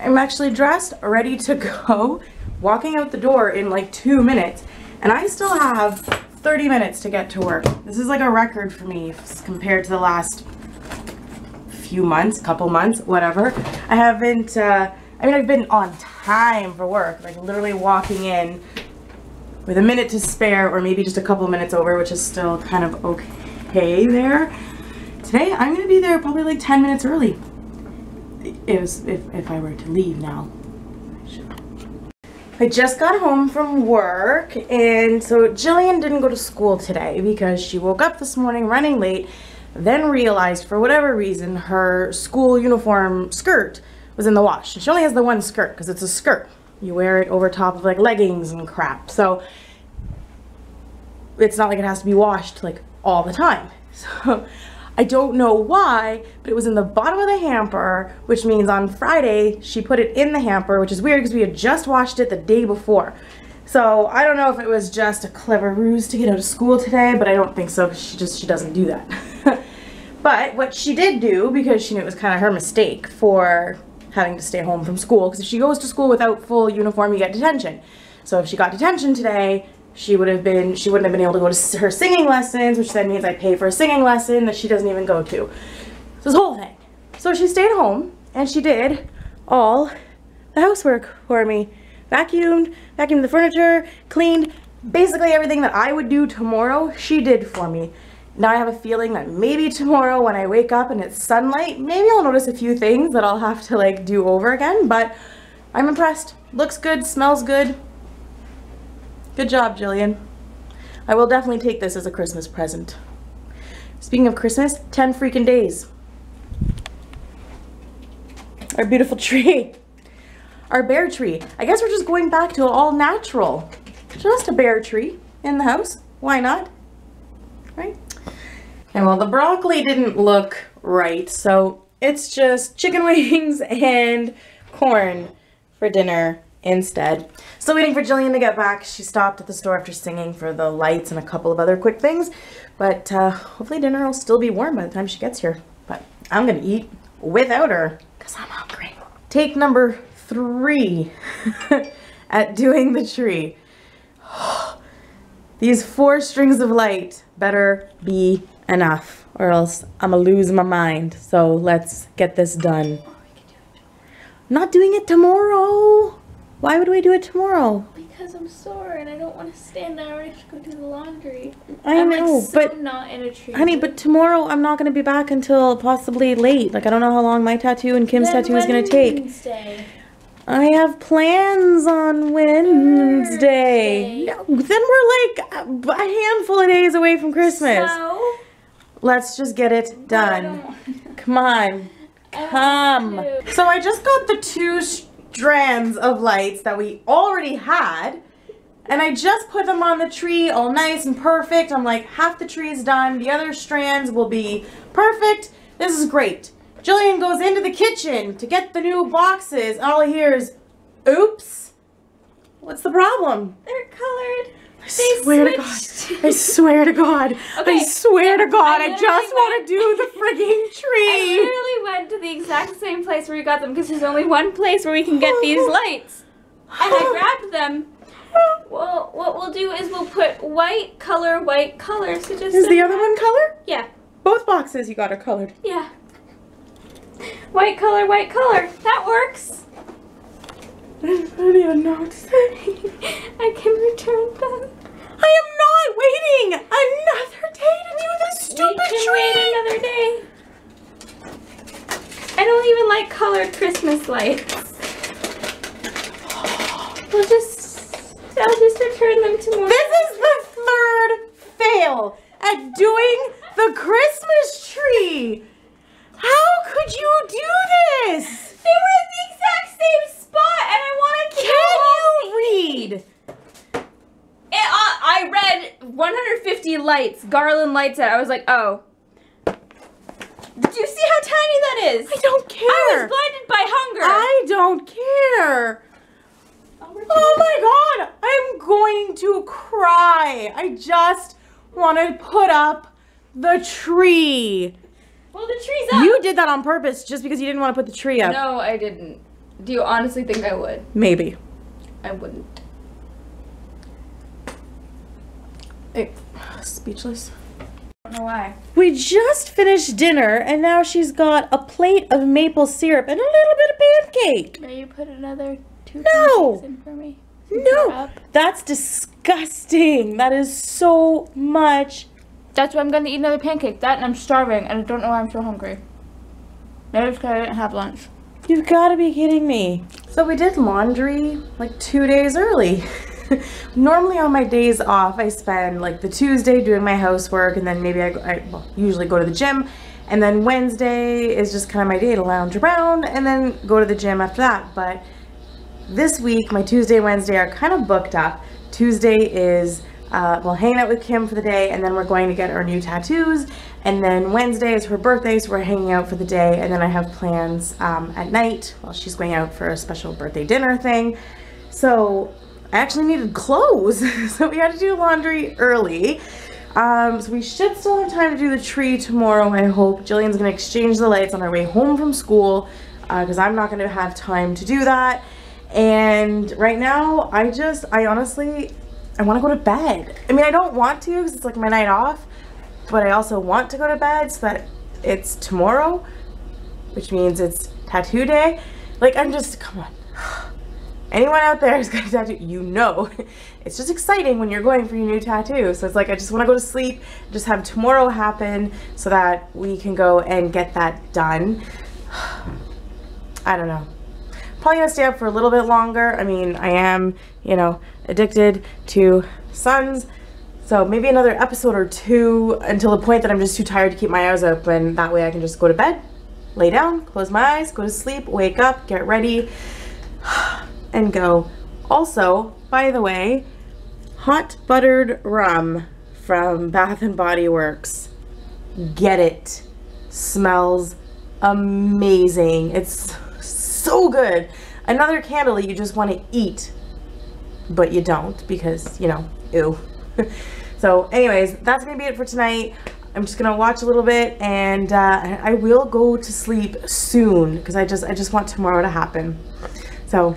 I'm actually dressed, ready to go, walking out the door in like two minutes, and I still have 30 minutes to get to work. This is like a record for me compared to the last few months, couple months, whatever. I haven't, uh, I mean, I've been on time for work, like literally walking in with a minute to spare or maybe just a couple minutes over, which is still kind of okay there. Today, I'm gonna be there probably like 10 minutes early. If, if, if I were to leave now. I just got home from work and so Gillian didn't go to school today because she woke up this morning running late then realized for whatever reason her school uniform skirt was in the wash. She only has the one skirt because it's a skirt. You wear it over top of like leggings and crap. So it's not like it has to be washed like all the time. So I don't know why, but it was in the bottom of the hamper, which means on Friday she put it in the hamper, which is weird because we had just washed it the day before. So I don't know if it was just a clever ruse to get out of school today, but I don't think so she just she doesn't do that. but what she did do, because she knew it was kind of her mistake for having to stay home from school, because if she goes to school without full uniform, you get detention. So if she got detention today, she would have been she wouldn't have been able to go to her singing lessons, which then means I pay for a singing lesson that she doesn't even go to. So this whole thing. So she stayed home and she did all the housework for me vacuumed, vacuumed the furniture, cleaned, basically everything that I would do tomorrow, she did for me. Now I have a feeling that maybe tomorrow when I wake up and it's sunlight, maybe I'll notice a few things that I'll have to like do over again, but I'm impressed. Looks good, smells good. Good job, Gillian. I will definitely take this as a Christmas present. Speaking of Christmas, 10 freaking days. Our beautiful tree our bare tree. I guess we're just going back to all natural. Just a bare tree in the house. Why not? Right? And well, the broccoli didn't look right, so it's just chicken wings and corn for dinner instead. Still waiting for Gillian to get back. She stopped at the store after singing for the lights and a couple of other quick things. But uh, hopefully dinner will still be warm by the time she gets here. But I'm gonna eat without her because I'm hungry. Take number three at doing the tree. These four strings of light better be enough or else I'm gonna lose my mind. So let's get this done. Not doing it tomorrow. Why would we do it tomorrow? Because I'm sore and I don't want to stand there. I have to go do the laundry. I I'm know, like so but not in a tree. honey, but tomorrow I'm not gonna be back until possibly late. Like I don't know how long my tattoo and Kim's Then tattoo is gonna take. Wednesday. I have plans on Wednesday. Thursday. No, then we're like a handful of days away from Christmas. So, Let's just get it done. Come on. Come. to. So I just got the two strands of lights that we already had. And I just put them on the tree all nice and perfect. I'm like, half the tree is done. The other strands will be perfect. This is great. Gillian goes into the kitchen to get the new boxes. All I hear is, oops. What's the problem? They're colored. I swear to God. I swear to God. I swear to God. I I, just want to do the frigging tree. I literally went to the exact same place where we got them because there's only one place where we can get these lights. And I grabbed them. Well, what we'll do is we'll put white color, white color. So just Is the other one color? Yeah, Both boxes you got are colored. yeah. White color, white color. That works. I don't even know what to say. I can return them. I am not waiting another day to do this stupid we can wait another day. I don't even like colored Christmas lights. We'll just, I'll just return them tomorrow. This is the third fail at doing the Christmas tree. How could you do this? They were at the exact same spot, and I wanted to. Can you read? It, uh, I read 150 lights, garland lights. Out. I was like, oh. Do you see how tiny that is? I don't care. I was blinded by hunger. I don't care. Return Oh, oh my god, I'm going to cry. I just want to put up the tree. Well, the tree's up. You did that on purpose just because you didn't want to put the tree up. No, I didn't. Do you honestly think I would? Maybe. I wouldn't. Eh, speechless. I don't know why. We just finished dinner and now she's got a plate of maple syrup and a little bit of pancake. May you put another two No. pancakes in for me? Since No, that's disgusting. That is so much. That's why I'm gonna eat another pancake. That and I'm starving and I don't know why I'm so hungry. Maybe it's because I didn't have lunch. You've got to be kidding me. So we did laundry like two days early. Normally on my days off, I spend like the Tuesday doing my housework, and then maybe I, I well, usually go to the gym, and then Wednesday is just kind of my day to lounge around, and then go to the gym after that. But this week, my Tuesday, Wednesday are kind of booked up. Tuesday is uh, well, hanging out with Kim for the day, and then we're going to get our new tattoos. And then Wednesday is her birthday, so we're hanging out for the day. And then I have plans um, at night while she's going out for a special birthday dinner thing. So I actually needed clothes, so we had to do laundry early. Um, so we should still have time to do the tree tomorrow, I hope. Gillian's gonna exchange the lights on our way home from school because I'm not gonna have time to do that. And right now, I just, I honestly, I wanna go to bed. I mean, I don't want to because it's like my night off, but I also want to go to bed so that it's tomorrow, which means it's tattoo day. Like, I'm just, come on. Anyone out there who's got a tattoo, you know, it's just exciting when you're going for your new tattoo. So it's like, I just want to go to sleep, just have tomorrow happen so that we can go and get that done. I don't know. Probably gonna stay up for a little bit longer. I mean, I am, you know, addicted to suns. So maybe another episode or two until the point that I'm just too tired to keep my eyes open. That way I can just go to bed, lay down, close my eyes, go to sleep, wake up, get ready, and go. Also, by the way, hot buttered rum from Bath and Body Works. Get it. Smells amazing. It's so good. Another candle that you just want to eat, but you don't because, you know, ew. so anyways, that's going to be it for tonight. I'm just gonna watch a little bit and uh, I will go to sleep soon because I just I just want tomorrow to happen. So